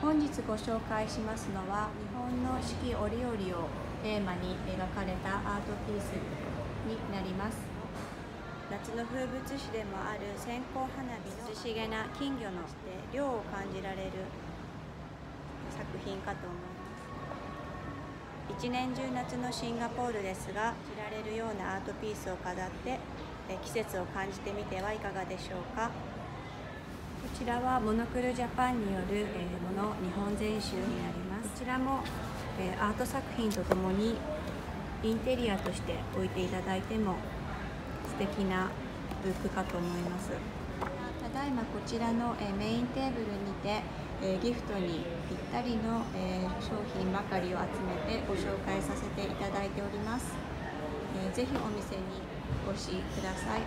本日ご紹介しますのは日本の四季折々をテーマに描かれたアートピースになります。夏の風物詩でもある線香花火の涼しげな金魚の涼を感じられる作品かと思います。一年中夏のシンガポールですが知られるようなアートピースを飾って季節を感じてみてはいかがでしょうか。ちらはモノクルジャパンによる、えもの日本全集になります。こちらも、えアート作品とともにインテリアとして置いていただいても素敵なブックかと思います。ただいまこちらの、えメインテーブルにて、えギフトにぴったりの、え商品ばかりを集めてご紹介させていただいております、えー、ぜお店にお越しください。